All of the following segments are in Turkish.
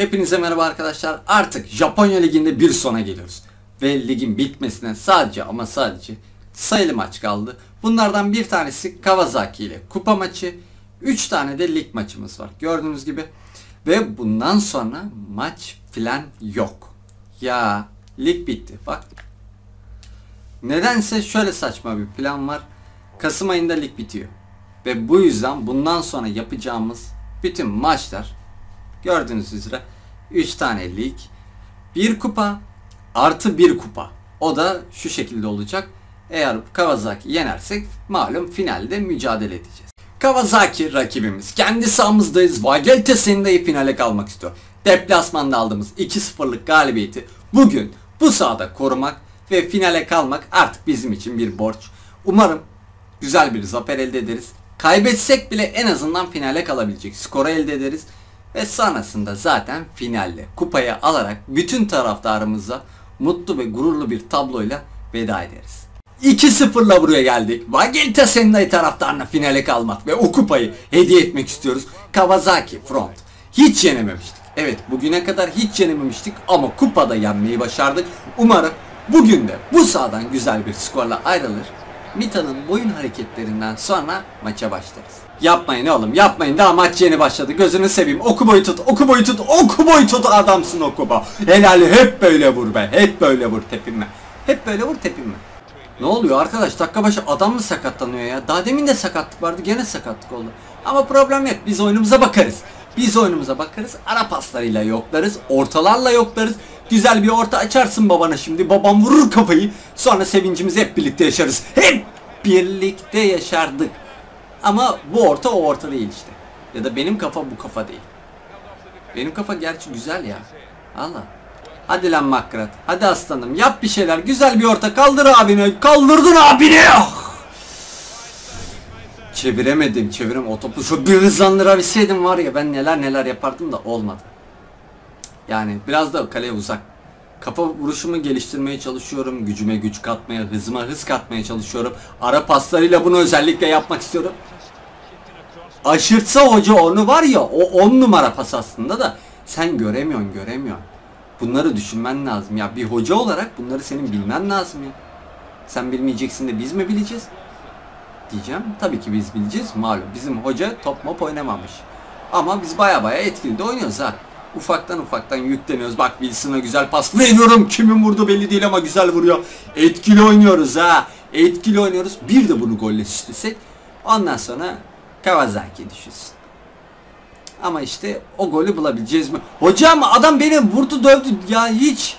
Hepinize merhaba arkadaşlar. Artık Japonya Ligi'nde bir sona geliyoruz. Ve ligin bitmesine sadece ama sadece sayılı maç kaldı. Bunlardan bir tanesi Kawasaki ile kupa maçı. 3 tane de lig maçımız var. Gördüğünüz gibi. Ve bundan sonra maç filan yok. Ya lig bitti. Bak. Nedense şöyle saçma bir plan var. Kasım ayında lig bitiyor. Ve bu yüzden bundan sonra yapacağımız bütün maçlar gördüğünüz üzere 3 tane lig, 1 kupa artı 1 kupa. O da şu şekilde olacak. Eğer Kawasaki yenersek malum finalde mücadele edeceğiz. Kawasaki rakibimiz. Kendi sahamızdayız. Wagelte Sendai'yi finale kalmak istiyor. Deplasmanda aldığımız 2-0'lık galibiyeti bugün bu sahada korumak ve finale kalmak artık bizim için bir borç. Umarım güzel bir zafer elde ederiz. Kaybetsek bile en azından finale kalabilecek skoru elde ederiz. Ve sonrasında zaten finalde kupayı alarak bütün taraftarımıza mutlu ve gururlu bir tabloyla veda ederiz. 2-0'la buraya geldik. Wagelta Sendai taraftarına finale kalmak ve o kupayı hediye etmek istiyoruz. Kawasaki Front. Hiç yenememiştik. Evet bugüne kadar hiç yenememiştik ama kupada yenmeyi başardık. Umarım bugün de bu sahadan güzel bir skorla ayrılır. Mita'nın boyun hareketlerinden sonra maça başlarız. Yapmayın oğlum yapmayın. Daha maç yeni başladı. Gözünü seveyim. Oku boyu tut oku boyu tut oku boyu tut adamsın okuba. Helali hep böyle vur be hep böyle vur tepinme. Hep böyle vur tepinme. Ne oluyor arkadaş? Dakika başı adam mı sakatlanıyor ya? Daha demin de sakatlık vardı gene sakatlık oldu. Ama problem yok. Biz oyunumuza bakarız. Biz oyunumuza bakarız. Ara paslarıyla yoklarız. Ortalarla yoklarız güzel bir orta açarsın babana şimdi babam vurur kafayı sonra sevincimizi hep birlikte yaşarız hep birlikte yaşardık ama bu orta o orta değil işte. Ya da benim kafa bu kafa değil. Benim kafa gerçi güzel ya. Allah. Hadi lan Makrat. Hadi aslanım yap bir şeyler. Güzel bir orta. Kaldır abini. Kaldırdın abini. Ah! Çeviremedim. Çevirem. O topu şu bir hızlandırabilseydim var ya ben neler neler yapardım da olmadı. Yani biraz da kaleye uzak. Kafa vuruşumu geliştirmeye çalışıyorum. Gücüme güç katmaya, hızıma hız katmaya çalışıyorum. Ara paslarıyla bunu özellikle yapmak istiyorum. Aşırtsa hoca onu var ya o 10 numara pas aslında da sen göremiyorsun göremiyorsun. Bunları düşünmen lazım ya bir hoca olarak bunları senin bilmen lazım ya. Sen bilmeyeceksin de biz mi bileceğiz? Diyeceğim. Tabii ki biz bileceğiz. Malum bizim hoca top mop oynamamış. Ama biz baya baya etkili de oynuyoruz ha. Ufaktan ufaktan yükleniyoruz. Bak Wilson'a güzel pas veriyorum. Kimin vurdu belli değil ama güzel vuruyor. Etkili oynuyoruz ha. Etkili oynuyoruz. Bir de bunu golle süslesek. Ondan sonra Kawasaki düşünsün. Ama işte o golü bulabileceğiz mi? Hocam adam beni vurdu dövdü ya hiç.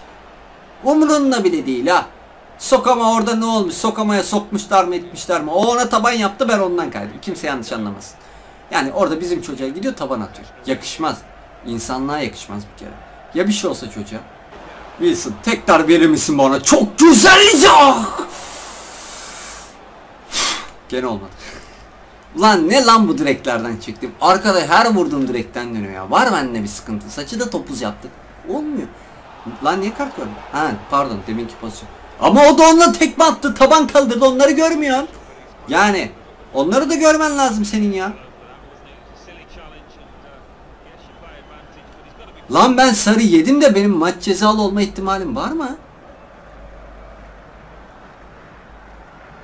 Umurunda bile değil ha. Sokama orada ne olmuş? Sokamaya sokmuşlar mı etmişler mi? O ona taban yaptı ben ondan kaydım. Kimse yanlış anlamasın. Yani orada bizim çocuğa gidiyor taban atıyor. Yakışmaz. İnsanlığa yakışmaz bir kere. Ya bir şey olsa çocuğa? Wilson tekrar verir misin bana? Çok güzelce! Ah! Gene olmadı. Lan ne lan bu direklerden çektim. Arkada her vurduğum direkten dönüyor ya. Var bende bir sıkıntı. Saçı da topuz yaptık. Olmuyor. Lan niye kart gördüm? Ha pardon deminki pozisyon. Ama o da onunla tekme attı. Taban kaldırdı. Onları görmüyorsun. Yani onları da görmen lazım senin ya. Lan ben sarı yedim de benim maç cezalı olma ihtimalim var mı?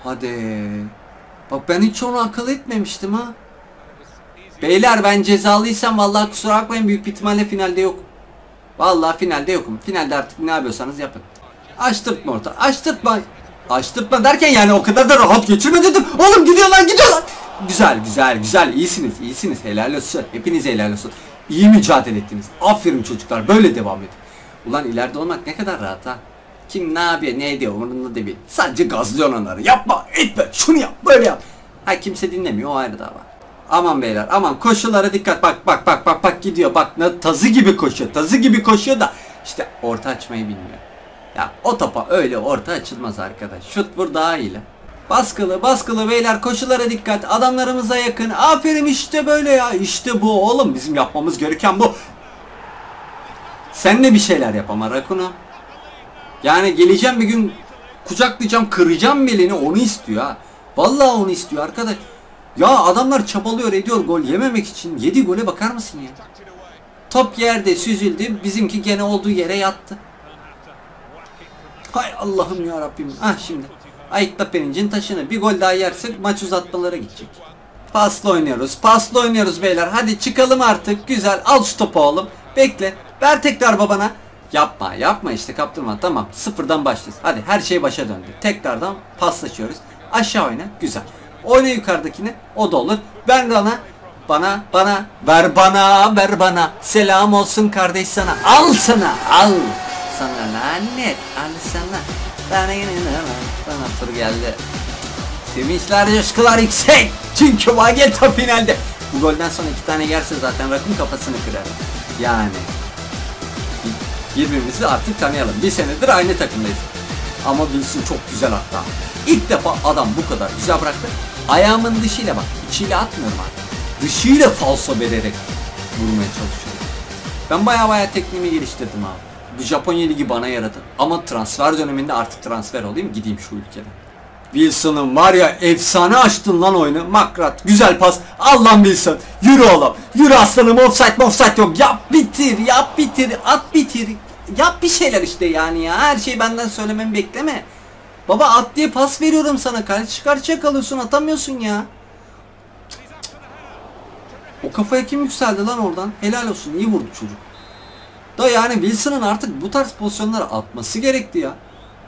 Hadi. Bak ben hiç onu akıl etmemiştim ha. Beyler ben cezalıysam vallahi kusura bakmayın büyük ihtimalle finalde yok. Vallahi finalde yokum. Finalde artık ne yapıyorsanız yapın. Açtırtma orta. Açtırtma. Açtırtma derken yani o kadar da rahat geçirme dedim. Oğlum gidiyor lan gidiyor lan. Güzel güzel güzel iyisiniz iyisiniz helal olsun. Hepiniz helal olsun. İyi mücadele ettiniz. Aferin çocuklar böyle devam edin. Ulan ileride olmak ne kadar rahat ha. Kim ne yapıyor ne ediyor umurunda değil. Sadece gazlıyor onları. Yapma etme şunu yap böyle yap. Ha kimse dinlemiyor o ayrı dava. Aman beyler aman koşulara dikkat bak bak bak bak bak gidiyor bak ne tazı gibi koşuyor tazı gibi koşuyor da işte orta açmayı bilmiyor. Ya o topa öyle orta açılmaz arkadaş. Şut vur daha iyi lan. Baskılı baskılı beyler koşulara dikkat. Adamlarımıza yakın. Aferin işte böyle ya. İşte bu oğlum. Bizim yapmamız gereken bu. Sen de bir şeyler yap ama Rakuno yani geleceğim bir gün kucaklayacağım kıracağım belini. Onu istiyor ha. Vallahi onu istiyor arkadaş. Ya adamlar çabalıyor ediyor gol yememek için. 7 gole bakar mısın ya? Top yerde süzüldü. Bizimki gene olduğu yere yattı. Hay Allah'ım ya Rabbim. Ah şimdi. Ayıkla pirincin taşını. Bir gol daha yersek maç uzatmalara gidecek. Paslı oynuyoruz. Paslı oynuyoruz beyler. Hadi çıkalım artık. Güzel. Al şu topu oğlum. Bekle. Ver tekrar babana. Yapma yapma işte kaptırma. Tamam sıfırdan başlıyoruz. Hadi her şey başa döndü. Tekrardan paslaşıyoruz. Aşağı oyna. Güzel. Oyna yukarıdakini. O da olur. Ver bana. Bana bana. Ver bana. Ver bana. Selam olsun kardeş sana. Al sana. Al. Sana lanet. Al sana. Bana tur geldi. Sevinçler coşkular yüksek. Çünkü Magenta finalde. Bu golden sonra iki tane yerse zaten rakım kafasını kırar. Yani birbirimizi artık tanıyalım. Bir senedir aynı takımdayız. Ama Wilson çok güzel hatta. İlk defa adam bu kadar güzel bıraktı. Ayağımın dışıyla bak. içiyle atmıyorum artık. Dışıyla falso vererek vurmaya çalışıyorum. Ben baya baya tekniğimi geliştirdim abi. Bu Japonya Ligi bana yaradı. Ama transfer döneminde artık transfer olayım gideyim şu ülkeden. Wilson'ın var ya efsane açtın lan oyunu. Makrat güzel pas. Al lan Wilson. Yürü oğlum. Yürü aslanım offside offside yok. Yap bitir yap bitir at bitir. Yap bir şeyler işte yani ya. Her şeyi benden söylememi bekleme. Baba at diye pas veriyorum sana. Karşı karşıya kalıyorsun atamıyorsun ya. O kafaya kim yükseldi lan oradan? Helal olsun iyi vurdu çocuk. Da yani Wilson'ın artık bu tarz pozisyonları atması gerekti ya.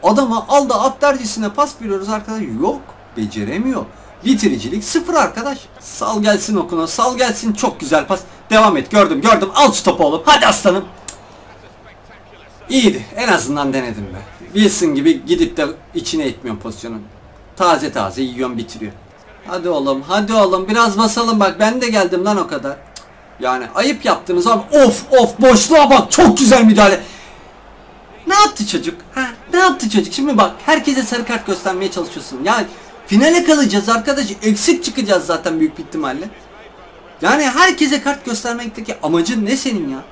Adama al da at dercesine pas veriyoruz arkadaş. Yok. Beceremiyor. Bitiricilik sıfır arkadaş. Sal gelsin okuna. Sal gelsin. Çok güzel pas. Devam et. Gördüm gördüm. Al şu topu oğlum. Hadi aslanım. İyiydi. En azından denedim be. Wilson gibi gidip de içine etmiyor pozisyonun. Taze taze yiyorsun bitiriyor. Hadi oğlum hadi oğlum biraz basalım bak ben de geldim lan o kadar. Yani ayıp yaptınız abi. Of of boşluğa bak çok güzel müdahale. Ne yaptı çocuk? Ha, ne yaptı çocuk? Şimdi bak herkese sarı kart göstermeye çalışıyorsun. Yani finale kalacağız arkadaş. Eksik çıkacağız zaten büyük bir ihtimalle. Yani herkese kart göstermekteki amacın ne senin ya?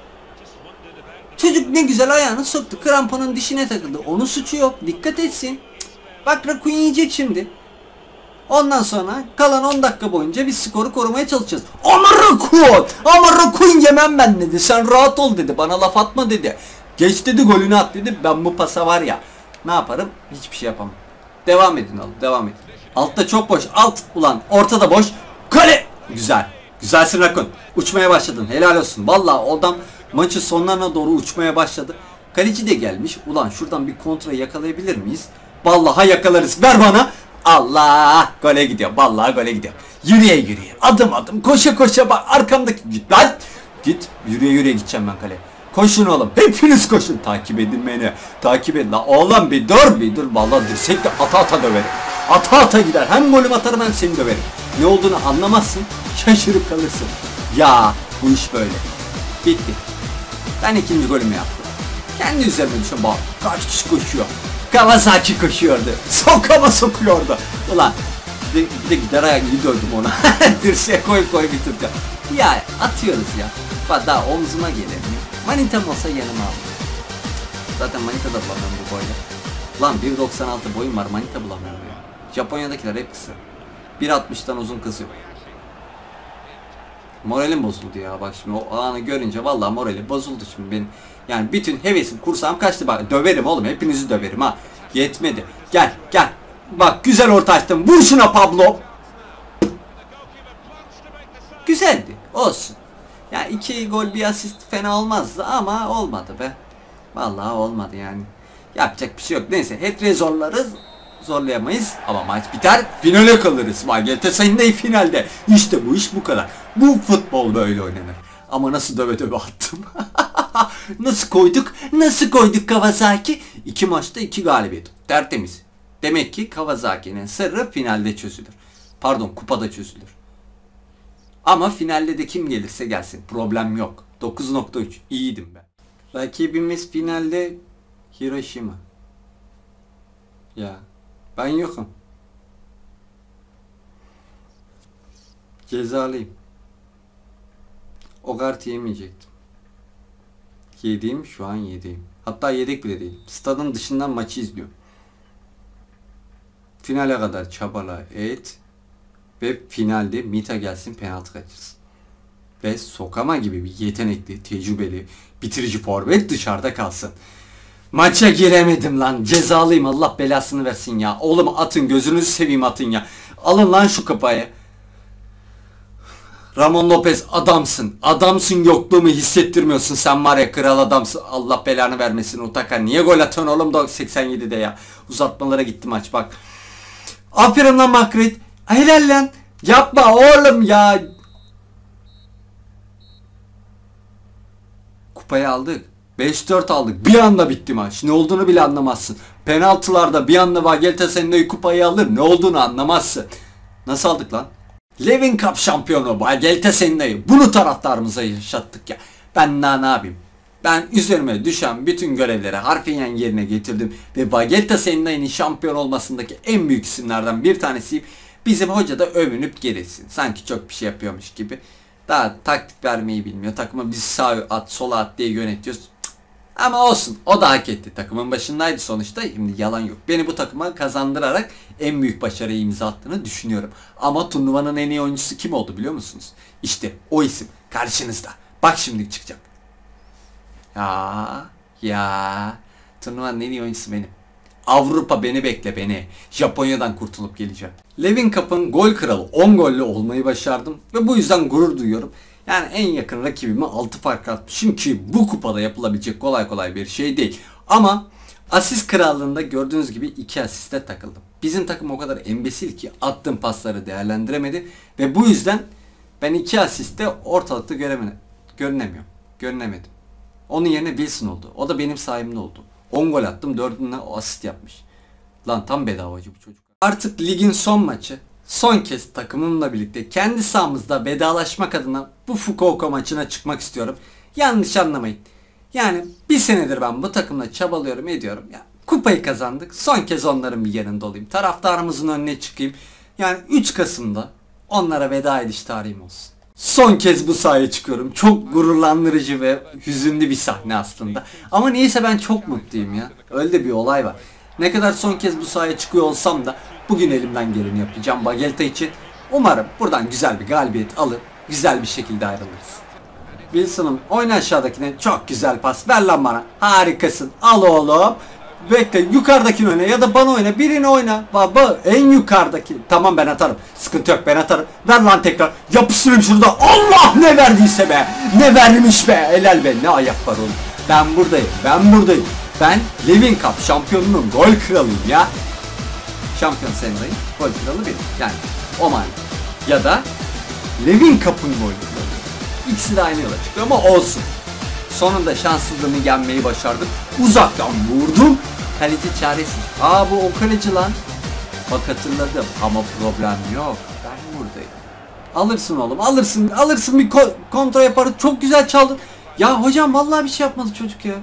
Çocuk ne güzel ayağını soktu. Kramponun dişine takıldı. Onun suçu yok. Dikkat etsin. Bak Rakun yiyecek şimdi. Ondan sonra kalan 10 dakika boyunca biz skoru korumaya çalışacağız. Ama Rakun! Ama Rakun yemem ben dedi. Sen rahat ol dedi. Bana laf atma dedi. Geç dedi golünü at dedi. Ben bu pasa var ya. Ne yaparım? Hiçbir şey yapamam. Devam edin oğlum. Devam edin. Altta çok boş. Alt ulan. Ortada boş. Kale! Güzel. Güzelsin Rakun. Uçmaya başladın. Helal olsun. Vallahi adam maçın sonlarına doğru uçmaya başladı. Kaleci de gelmiş. Ulan şuradan bir kontra yakalayabilir miyiz? Vallahi yakalarız. Ver bana. Allah! Gole gidiyor. Vallahi gole gidiyor. Yürüye yürüye. Adım adım. Koşa koşa bak. Arkamdaki git lan. Git. Yürüye yürüye gideceğim ben kaleye. Koşun oğlum. Hepiniz koşun. Takip edin beni. Takip edin. La oğlum bir dur bir dur. Vallahi dirsekle ata ata döverim. Ata ata gider. Hem golüm atarım hem seni döverim. Ne olduğunu anlamazsın. Şaşırıp kalırsın. Ya bu iş böyle. Bitti. Ben ikinci golümü yaptım. Kendi üzerime düşün bak. Kaç kişi koşuyor. Kawasaki koşuyordu. Sokama sokuyordu. Ulan bir de, bir de gider iyi dövdüm ona. Dirseğe koy koy bitirdi. Ya atıyoruz ya. Bak daha omzuma gelir mi? Manitam olsa yanıma al. Zaten manita da bulamıyorum bu boyda. Lan 1.96 boyum var manita bulamıyorum ya. Japonya'dakiler hep kısa. 1.60'dan uzun kız yok. Moralim bozuldu ya bak şimdi o anı görünce vallahi moralim bozuldu şimdi benim. Yani bütün hevesim kursağım kaçtı bak döverim oğlum hepinizi döverim ha. Yetmedi. Gel gel. Bak güzel orta açtım. Vur şuna Pablo. Güzeldi. Olsun. Ya yani iki gol bir asist fena olmazdı ama olmadı be. Vallahi olmadı yani. Yapacak bir şey yok. Neyse hetre zorlarız. Zorlayamayız ama maç biter finale kalırız. Galatasaray ne finalde. İşte bu iş bu kadar. Bu futbol böyle oynanır. Ama nasıl döve döve attım. nasıl koyduk? Nasıl koyduk Kawasaki? İki maçta iki galibiyet. Tertemiz. Demek ki Kawasaki'nin sırrı finalde çözülür. Pardon kupada çözülür. Ama finalde de kim gelirse gelsin. Problem yok. 9.3. İyiydim ben. Rakibimiz finalde Hiroşima. Ya ben yokum. Cezalıyım. O kartı yemeyecektim. Yediğim şu an yediğim. Hatta yedek bile değil. Stadın dışından maçı izliyorum. Finale kadar çabala et ve finalde Mita gelsin penaltı kaçırsın. ve Sokama gibi bir yetenekli, tecrübeli, bitirici forvet dışarıda kalsın. Maça giremedim lan. Cezalıyım Allah belasını versin ya. Oğlum atın gözünüzü seveyim atın ya. Alın lan şu kupayı. Ramon Lopez adamsın. Adamsın yokluğumu hissettirmiyorsun. Sen var ya kral adamsın. Allah belanı vermesin Utaka. Niye gol atıyorsun oğlum da 87'de ya. Uzatmalara gitti maç bak. Aferin lan Makrit. Helal lan. Yapma oğlum ya. Kupayı aldık. 5-4 aldık. Bir anda bitti maç. Ne olduğunu bile anlamazsın. Penaltılarda bir anda Vagelta seninle kupayı alır. Ne olduğunu anlamazsın. Nasıl aldık lan? Levin Cup şampiyonu Vagelta seninle. Bunu taraftarımıza yaşattık ya. Ben ne yapayım? Ben üzerime düşen bütün görevleri harfiyen yerine getirdim ve Vagelta Sennai'nin şampiyon olmasındaki en büyük isimlerden bir tanesiyim. Bizim hoca da övünüp gerisin. Sanki çok bir şey yapıyormuş gibi. Daha taktik vermeyi bilmiyor. Takımı biz sağ at, sola at diye yönetiyoruz. Ama olsun. O da hak etti. Takımın başındaydı sonuçta. Şimdi yalan yok. Beni bu takıma kazandırarak en büyük başarıyı imza attığını düşünüyorum. Ama turnuvanın en iyi oyuncusu kim oldu biliyor musunuz? İşte o isim karşınızda. Bak şimdi çıkacak. Ya ya turnuvanın en iyi oyuncusu benim. Avrupa beni bekle beni. Japonya'dan kurtulup geleceğim. Levin Cup'ın gol kralı 10 golle olmayı başardım ve bu yüzden gurur duyuyorum. Yani en yakın rakibime 6 fark atmışım ki bu kupada yapılabilecek kolay kolay bir şey değil. Ama asist krallığında gördüğünüz gibi 2 asiste takıldım. Bizim takım o kadar embesil ki attığım pasları değerlendiremedi ve bu yüzden ben 2 asiste ortalıkta göremene, görünemiyorum. Görünemedim. Onun yerine Wilson oldu. O da benim sayemde oldu. 10 gol attım 4'ünde o asist yapmış. Lan tam bedavacı bu çocuk. Artık ligin son maçı. Son kez takımımla birlikte kendi sahamızda vedalaşmak adına bu Fukuoka maçına çıkmak istiyorum. Yanlış anlamayın. Yani bir senedir ben bu takımla çabalıyorum ediyorum. Ya, kupayı kazandık. Son kez onların bir yanında olayım. Taraftarımızın önüne çıkayım. Yani 3 Kasım'da onlara veda ediş tarihim olsun. Son kez bu sahaya çıkıyorum. Çok gururlandırıcı ve hüzünlü bir sahne aslında. Ama niyeyse ben çok mutluyum ya. Öyle bir olay var. Ne kadar son kez bu sahaya çıkıyor olsam da bugün elimden geleni yapacağım Bagelta için. Umarım buradan güzel bir galibiyet alıp güzel bir şekilde ayrılırız. Wilson'ım oyna aşağıdakine çok güzel pas ver lan bana. Harikasın. Al oğlum. Bekle yukarıdakini oyna ya da bana oyna birini oyna. Baba en yukarıdaki. Tamam ben atarım. Sıkıntı yok ben atarım. Ver lan tekrar. Yapıştırayım şurada. Allah ne verdiyse be. Ne vermiş be. Helal be ne ayak var oğlum. Ben buradayım. Ben buradayım. Ben Levin Cup şampiyonunun gol kralıyım ya. Şampiyon Senray'ın gol kralı benim. Yani o man. Ya da Levin Cup'ın gol kralı. İkisi de aynı yola çıktı ama olsun. Sonunda şanssızlığımı yenmeyi başardım. Uzaktan vurdum. Kaleci çaresiz. Aa bu o kaleci lan. Bak hatırladım ama problem yok. Ben buradayım. Alırsın oğlum alırsın alırsın bir ko- kontrol yaparız. Çok güzel çaldın. Ya hocam vallahi bir şey yapmadı çocuk ya.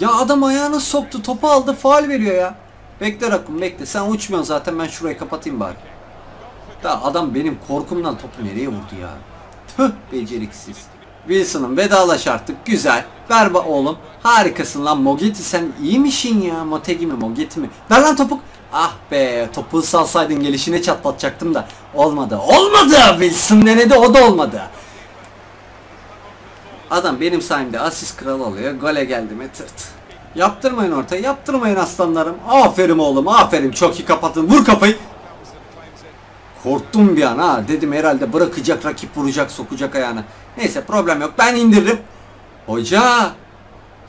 Ya adam ayağını soktu topu aldı faal veriyor ya. Bekle Rakun bekle sen uçmuyorsun zaten ben şurayı kapatayım bari. Da adam benim korkumdan topu nereye vurdu ya. Tüh beceriksiz. Wilson'ım vedalaş artık güzel. Ver ba oğlum. Harikasın lan Mogeti sen iyi misin ya? Motegi mi Mogeti mi? Ver lan topuk. Ah be topuğu salsaydın gelişine çatlatacaktım da. Olmadı. Olmadı. Wilson denedi o da olmadı. Adam benim sayemde asist kralı oluyor. Gole geldi mi tırt. Yaptırmayın ortaya. Yaptırmayın aslanlarım. Aferin oğlum. Aferin. Çok iyi kapattın. Vur kafayı. Korktum bir an ha. Dedim herhalde bırakacak rakip vuracak sokacak ayağını. Neyse problem yok. Ben indiririm. Hoca.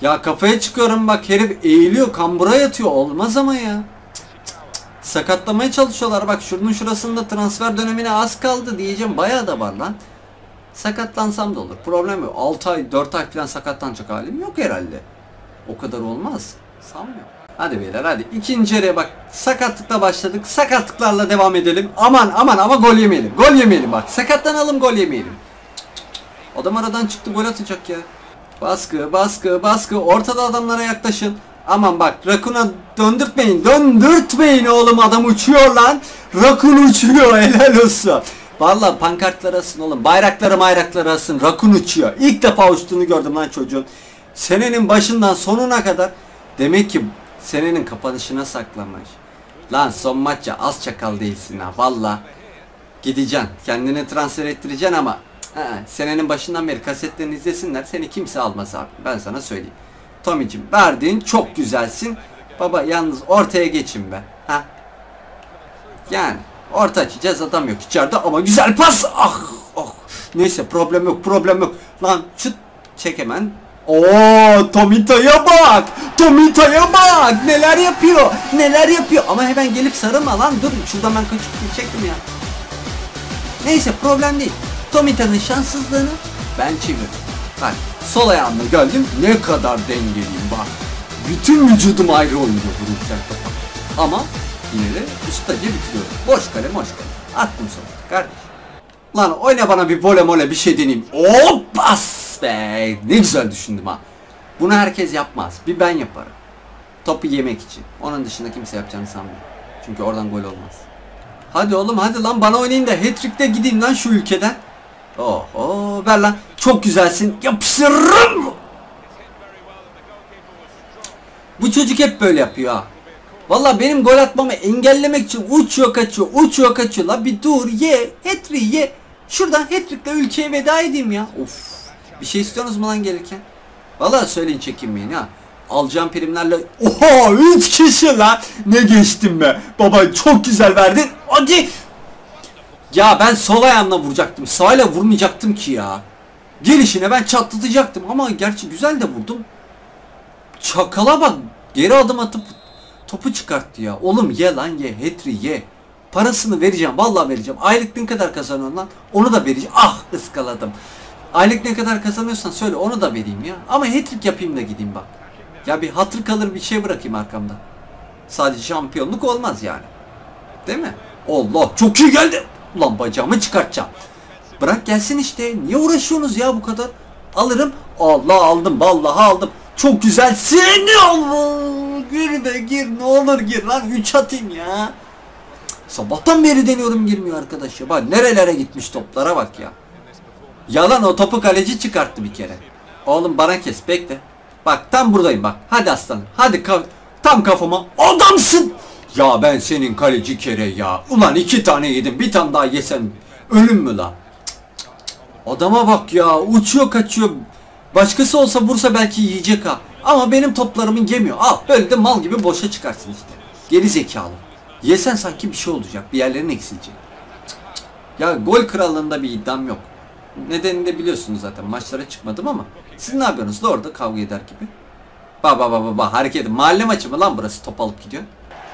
Ya kafaya çıkıyorum bak herif eğiliyor kambura yatıyor. Olmaz ama ya. Sakatlamaya çalışıyorlar. Bak şunun şurasında transfer dönemine az kaldı diyeceğim. Bayağı da var lan. Sakatlansam da olur. Problem yok. 6 ay 4 ay falan sakatlanacak halim yok herhalde. O kadar olmaz. Sanmıyorum. Hadi beyler hadi. İkinci yarıya bak. Sakatlıkla başladık. Sakatlıklarla devam edelim. Aman aman ama gol yemeyelim. Gol yemeyelim bak. Sakatlanalım gol yemeyelim. Adam aradan çıktı gol atacak ya. Baskı baskı baskı. Ortada adamlara yaklaşın. Aman bak Rakun'a döndürtmeyin. Döndürtmeyin oğlum adam uçuyor lan. Rakun uçuyor helal olsun. Valla pankartları asın oğlum. Bayrakları bayrakları asın. Rakun uçuyor. İlk defa uçtuğunu gördüm lan çocuğun. Senenin başından sonuna kadar demek ki senenin kapanışına saklamış. Lan son maçça az çakal değilsin ha valla. Gideceksin. Kendini transfer ettireceksin ama He, senenin başından beri kasetlerini izlesinler. Seni kimse almaz abi. Ben sana söyleyeyim. Tommy'cim verdiğin çok güzelsin. Baba yalnız ortaya geçin be. Ha. Yani orta açacağız adam yok içeride ama güzel pas. Ah oh. Neyse problem yok problem yok. Lan şut çek. Oo Tomita'ya bak. Tomita'ya bak. Neler yapıyor. Neler yapıyor. Ama hemen gelip sarılma lan. Dur şuradan ben kaçıp gidecektim ya. Neyse problem değil. Tomita'nın şanssızlığını ben çeviririm. Bak sol ayağımla gördüm ne kadar dengeliyim bak. Bütün vücudum ayrı vururken topa. Ama yine de ustaca bitiriyorum. Boş kale boş kale. Attım sonuçta kardeş. Lan oyna bana bir vole mole bir şey deneyeyim. Hop be. Ne güzel düşündüm ha. Bunu herkes yapmaz. Bir ben yaparım. Topu yemek için. Onun dışında kimse yapacağını sanmıyorum. Çünkü oradan gol olmaz. Hadi oğlum hadi lan bana oynayın da hat-trick'te gideyim lan şu ülkeden. Oho ver lan. Çok güzelsin. Yapıştırırım. Bu çocuk hep böyle yapıyor ha. Valla benim gol atmamı engellemek için uçuyor kaçıyor uçuyor kaçıyor la bir dur ye hat ye. Şuradan hat ülkeye veda edeyim ya. Of. Bir şey istiyorsunuz mu lan gelirken? Valla söyleyin çekinmeyin ha. Alacağım primlerle oha 3 kişi lan. Ne geçtim be. Baba çok güzel verdin. Hadi. Ya ben sol ayağımla vuracaktım. Sağıyla vurmayacaktım ki ya. Gelişine ben çatlatacaktım ama gerçi güzel de vurdum. Çakala bak geri adım atıp topu çıkarttı ya. Oğlum ye lan ye hetri ye. Parasını vereceğim vallahi vereceğim. Aylık ne kadar kazanıyorsun lan? Onu da vereceğim. Ah ıskaladım. Aylık ne kadar kazanıyorsan söyle onu da vereyim ya. Ama hat yapayım da gideyim bak. Ya bir hatır kalır bir şey bırakayım arkamda. Sadece şampiyonluk olmaz yani. Değil mi? Allah çok iyi geldi. Ulan bacağımı çıkartacağım. Bırak gelsin işte. Niye uğraşıyorsunuz ya bu kadar? Alırım. Allah aldım. Vallahi aldım. Çok güzelsin. Allah. Gir de gir. Ne olur gir lan. 3 atayım ya. Sabahtan beri deniyorum girmiyor arkadaş ya. Bak nerelere gitmiş toplara bak ya. Yalan o topu kaleci çıkarttı bir kere. Oğlum bana kes bekle. Bak tam buradayım bak. Hadi aslanım. Hadi ka tam kafama. Adamsın. Ya ben senin kaleci kere ya. Ulan iki tane yedim. Bir tane daha yesem ölüm mü la? Adama bak ya. Uçuyor kaçıyor. Başkası olsa vursa belki yiyecek ha. Ama benim toplarımı yemiyor. Al böyle de mal gibi boşa çıkarsın işte. Geri zekalı. Yesen sanki bir şey olacak. Bir yerlerin eksilecek. Ya gol krallığında bir iddiam yok. Nedenini de biliyorsunuz zaten. Maçlara çıkmadım ama. Siz ne yapıyorsunuz da orada kavga eder gibi. Ba ba ba ba ba hareket. Mahalle maçı mı lan burası top alıp gidiyor.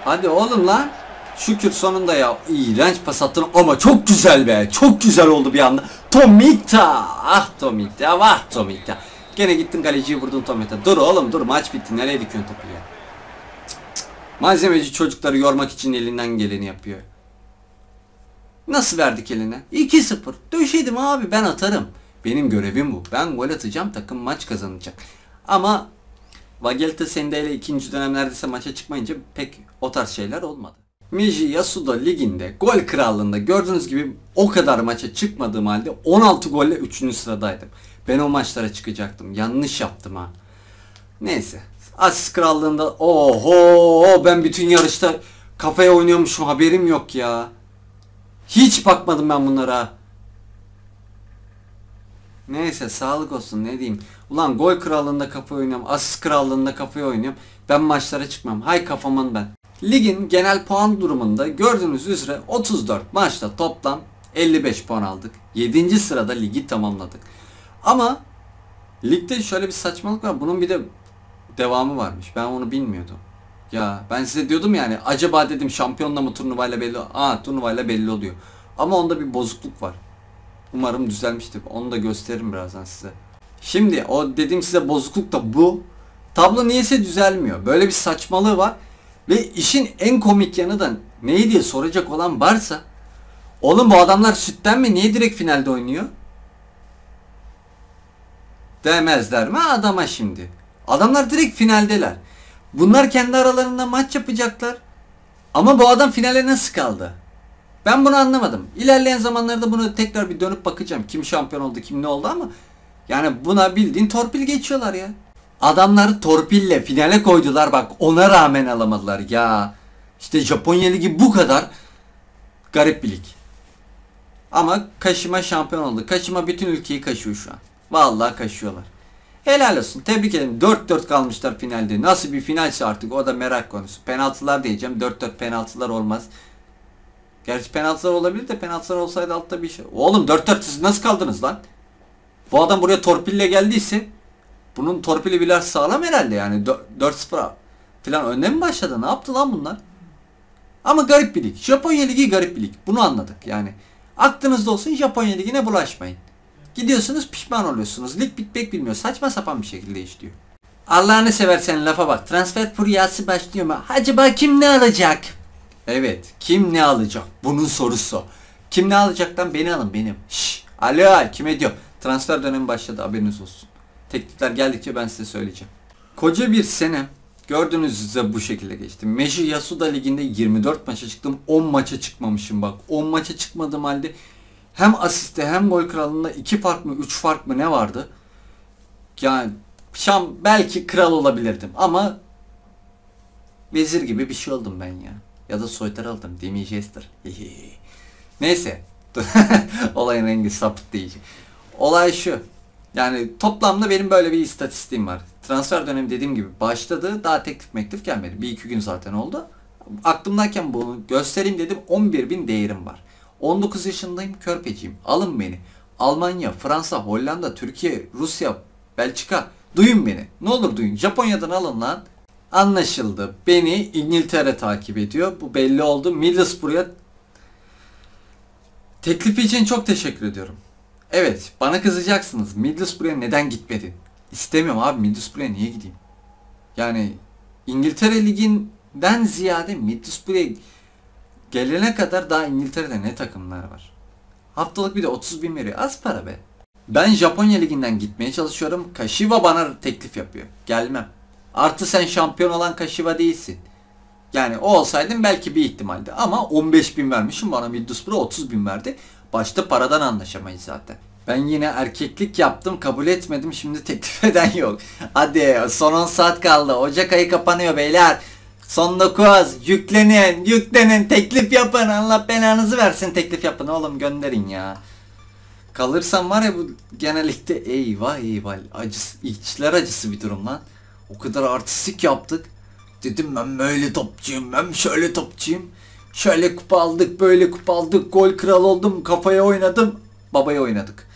Hadi oğlum lan. Şükür sonunda ya. İğrenç pas attın ama çok güzel be. Çok güzel oldu bir anda. Tomita. Ah Tomita. Vah Tomita. Gene gittin kaleciyi vurdun Tomita. Dur oğlum dur maç bitti. Nereye dikiyorsun topu ya? Malzemeci çocukları yormak için elinden geleni yapıyor. Nasıl verdik eline? 2-0. Döşedim abi ben atarım. Benim görevim bu. Ben gol atacağım takım maç kazanacak. Ama Vagelta Sende ile ikinci dönem neredeyse maça çıkmayınca pek o tarz şeyler olmadı. Miji Yasuda liginde gol krallığında gördüğünüz gibi o kadar maça çıkmadığım halde 16 golle 3. sıradaydım. Ben o maçlara çıkacaktım. Yanlış yaptım ha. Neyse. Asist krallığında oho ben bütün yarışta kafaya oynuyormuşum haberim yok ya. Hiç bakmadım ben bunlara. Neyse sağlık olsun ne diyeyim. Ulan gol krallığında kafa oynuyorum. Asist krallığında kafaya oynuyorum. Ben maçlara çıkmam. Hay kafamın ben. Ligin genel puan durumunda gördüğünüz üzere 34 maçta toplam 55 puan aldık. 7. sırada ligi tamamladık. Ama ligde şöyle bir saçmalık var. Bunun bir de devamı varmış. Ben onu bilmiyordum. Ya ben size diyordum yani acaba dedim şampiyonla mı turnuvayla belli Aa turnuvayla belli oluyor. Ama onda bir bozukluk var. Umarım düzelmiştir. Onu da gösteririm birazdan size. Şimdi o dediğim size bozukluk da bu. Tablo niyeyse düzelmiyor. Böyle bir saçmalığı var. Ve işin en komik yanı da neyi diye soracak olan varsa Oğlum bu adamlar sütten mi? Niye direkt finalde oynuyor? Demezler mi adama şimdi? Adamlar direkt finaldeler. Bunlar kendi aralarında maç yapacaklar. Ama bu adam finale nasıl kaldı? Ben bunu anlamadım. İlerleyen zamanlarda bunu tekrar bir dönüp bakacağım. Kim şampiyon oldu, kim ne oldu ama yani buna bildiğin torpil geçiyorlar ya. Adamları torpille finale koydular bak ona rağmen alamadılar ya. İşte Japonya Ligi bu kadar garip bir lig. Ama Kaşıma şampiyon oldu. Kaşıma bütün ülkeyi kaşıyor şu an. Vallahi kaşıyorlar. Helal olsun. Tebrik ederim. 4-4 kalmışlar finalde. Nasıl bir finalse artık o da merak konusu. Penaltılar diyeceğim. 4-4 penaltılar olmaz. Gerçi penaltılar olabilir de penaltılar olsaydı altta bir şey. Oğlum 4-4 siz nasıl kaldınız lan? Bu adam buraya torpille geldiyse bunun torpili biraz sağlam herhalde yani 4-0 falan önde mi başladı? Ne yaptı lan bunlar? Ama garip bir lig. Japonya Ligi garip bir lig. Bunu anladık yani. Aklınızda olsun Japonya Ligi'ne bulaşmayın. Gidiyorsunuz pişman oluyorsunuz. Lig bitmek bilmiyor. Saçma sapan bir şekilde işliyor. Allah'ını seversen lafa bak. Transfer furyası başlıyor mu? Acaba kim ne alacak? Evet. Kim ne alacak? Bunun sorusu. Kim ne alacaktan beni alın benim. Şşş. Alo kime diyor? Transfer dönemi başladı haberiniz olsun. Teklifler geldikçe ben size söyleyeceğim. Koca bir sene gördüğünüz üzere bu şekilde geçti. Meiji Yasuda Ligi'nde 24 maça çıktım. 10 maça çıkmamışım bak. 10 maça çıkmadığım halde hem asiste hem gol kralında 2 fark mı 3 fark mı ne vardı? Yani Şam belki kral olabilirdim ama vezir gibi bir şey oldum ben ya. Ya da soytar aldım. Demi Jester. Neyse. Olayın rengi sapık diyeceğim. Olay şu. Yani toplamda benim böyle bir istatistiğim var. Transfer dönemi dediğim gibi başladı. Daha teklif meklif gelmedi. Bir iki gün zaten oldu. Aklımdayken bunu göstereyim dedim. 11 bin değerim var. 19 yaşındayım. Körpeciyim. Alın beni. Almanya, Fransa, Hollanda, Türkiye, Rusya, Belçika. Duyun beni. Ne olur duyun. Japonya'dan alın lan. Anlaşıldı. Beni İngiltere takip ediyor. Bu belli oldu. Middlesbrough'a teklifi için çok teşekkür ediyorum. Evet, bana kızacaksınız. Middlesbrough'a neden gitmedin? İstemiyorum abi Middlesbrough'a niye gideyim? Yani İngiltere Ligi'nden ziyade Middlesbrough'a gelene kadar daha İngiltere'de ne takımlar var? Haftalık bir de 30 bin veriyor. Az para be. Ben Japonya Ligi'nden gitmeye çalışıyorum. Kashiwa bana teklif yapıyor. Gelmem. Artı sen şampiyon olan Kashiwa değilsin. Yani o olsaydın belki bir ihtimaldi. Ama 15 bin vermişim bana Middlesbrough 30 bin verdi. Başta paradan anlaşamayız zaten. Ben yine erkeklik yaptım kabul etmedim şimdi teklif eden yok. Hadi son 10 saat kaldı. Ocak ayı kapanıyor beyler. Son 9 yüklenin yüklenin teklif yapın Allah belanızı versin teklif yapın oğlum gönderin ya. Kalırsam var ya bu genellikle eyvah eyvah acısı, içler acısı bir durum lan. O kadar artistik yaptık. Dedim ben böyle topçuyum ben şöyle topçuyum. Şöyle kupa aldık böyle kupa aldık gol kral oldum kafaya oynadım. Babaya oynadık.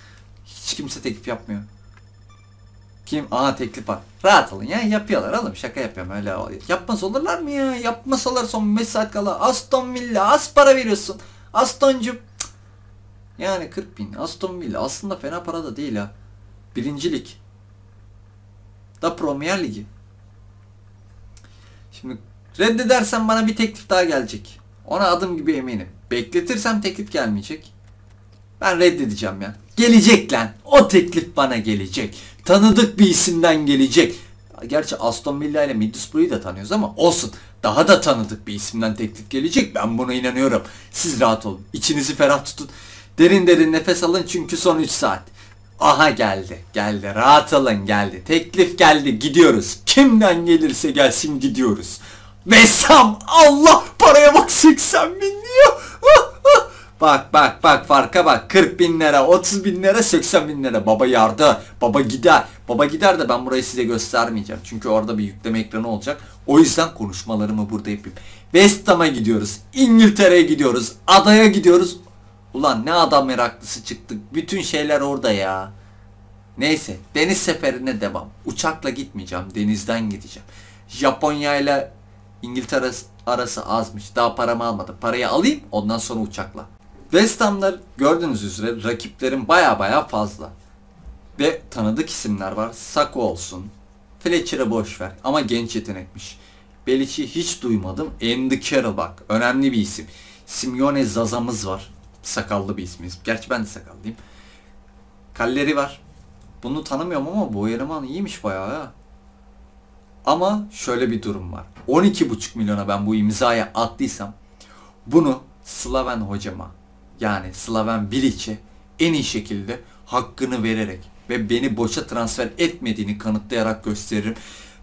Hiç kimse teklif yapmıyor. Kim? Aa teklif var. Rahat olun ya yapıyorlar oğlum şaka yapıyorum öyle oluyor. Yapmaz olurlar mı ya? Yapmasalar son 5 saat kala Aston Villa az para veriyorsun. Astoncu yani 40 bin. Aston Villa aslında fena para da değil ha. Birincilik. Da Premier Ligi. Şimdi reddedersem bana bir teklif daha gelecek. Ona adım gibi eminim. Bekletirsem teklif gelmeyecek. Ben reddedeceğim ya. Gelecek lan. O teklif bana gelecek. Tanıdık bir isimden gelecek. Gerçi Aston Villa ile Middlesbrough'u da tanıyoruz ama olsun. Daha da tanıdık bir isimden teklif gelecek. Ben buna inanıyorum. Siz rahat olun. İçinizi ferah tutun. Derin derin nefes alın çünkü son 3 saat. Aha geldi. Geldi. Rahat alın geldi. Teklif geldi. Gidiyoruz. Kimden gelirse gelsin gidiyoruz. Ve Sam Allah paraya bak 80 bin diyor. Bak bak bak farka bak 40 bin lira 30 bin lira 80 bin lira baba yardı baba gider baba gider de ben burayı size göstermeyeceğim çünkü orada bir yükleme ekranı olacak o yüzden konuşmalarımı burada yapayım West Ham'a gidiyoruz İngiltere'ye gidiyoruz adaya gidiyoruz Ulan ne adam meraklısı çıktık. Bütün şeyler orada ya. Neyse deniz seferine devam. Uçakla gitmeyeceğim. Denizden gideceğim. Japonya ile İngiltere arası azmış. Daha paramı almadım. Parayı alayım ondan sonra uçakla. West Ham'lar gördüğünüz üzere rakiplerin baya baya fazla. Ve tanıdık isimler var. Sako olsun. Fletcher'ı boş ver ama genç yetenekmiş. Belic'i hiç duymadım. Andy Carroll bak. Önemli bir isim. Simeone Zaza'mız var sakallı bir ismiyiz. Gerçi ben de sakallıyım. Kalleri var. Bunu tanımıyorum ama bu eleman iyiymiş bayağı ya. Ama şöyle bir durum var. 12,5 milyona ben bu imzaya attıysam bunu Slaven hocama yani Slaven Bilic'e en iyi şekilde hakkını vererek ve beni boşa transfer etmediğini kanıtlayarak gösteririm.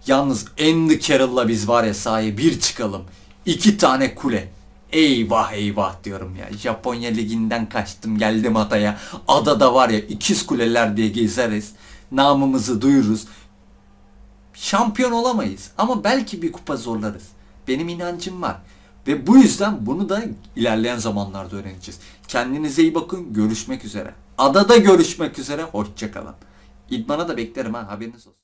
Yalnız Andy Carroll'la biz var ya sahaya bir çıkalım. iki tane kule. Eyvah eyvah diyorum ya. Japonya liginden kaçtım geldim adaya. Adada var ya ikiz kuleler diye gezeriz. Namımızı duyururuz. Şampiyon olamayız ama belki bir kupa zorlarız. Benim inancım var. Ve bu yüzden bunu da ilerleyen zamanlarda öğreneceğiz. Kendinize iyi bakın. Görüşmek üzere. Adada görüşmek üzere. Hoşçakalın. İdmana da beklerim ha haberiniz olsun.